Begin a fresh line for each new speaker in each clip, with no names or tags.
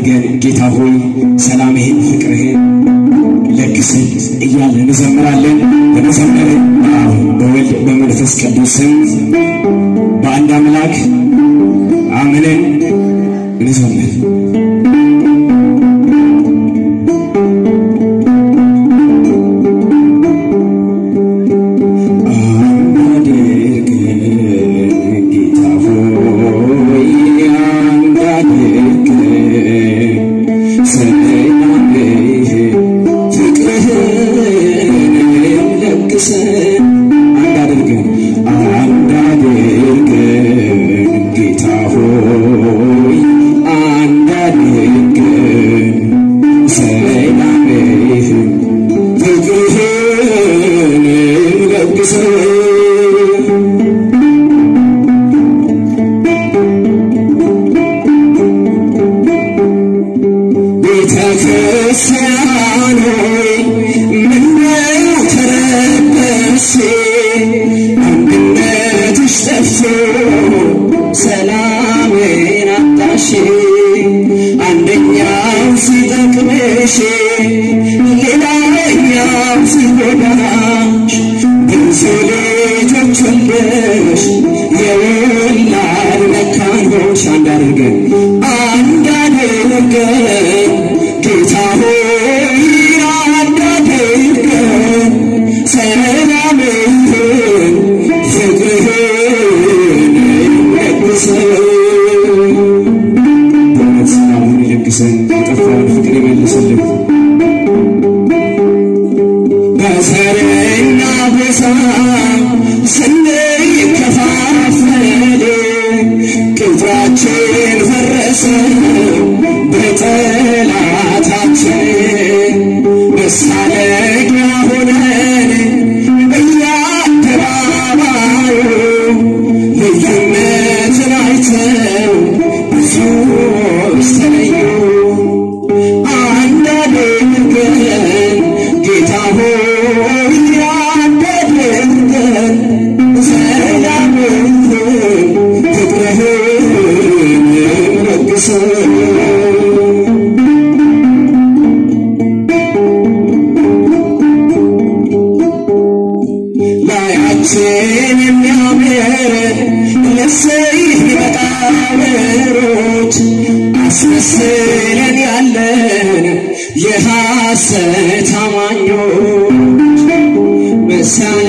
መንገድ ጌታ ሆይ ሰላምህን፣ ፍቅርህን ለግስን እያለ እንዘምራለን። በመዘመር በወልድ በመንፈስ ቅዱስም በአንድ አምላክ አምነን እንዘምራለን። see سان ላያችን የሚያምር እነሰይ መቃብሮች አስመስለን ያለን የሐሰት አማኞች መሳለ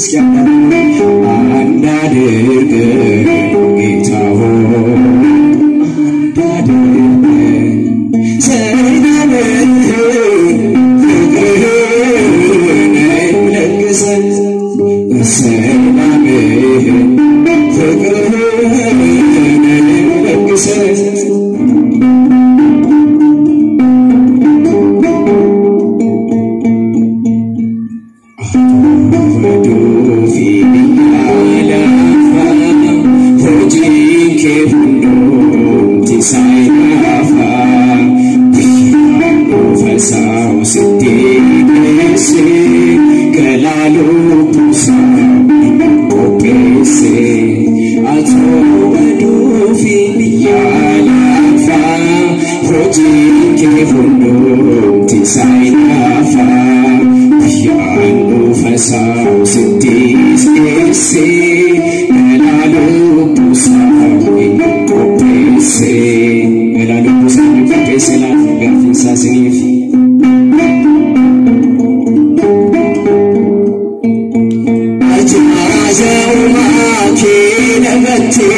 It's sorrows and days ese El ano pusa mi kopese El ano pusa mi kopese la gafusa significa Acı acı olmak ki ne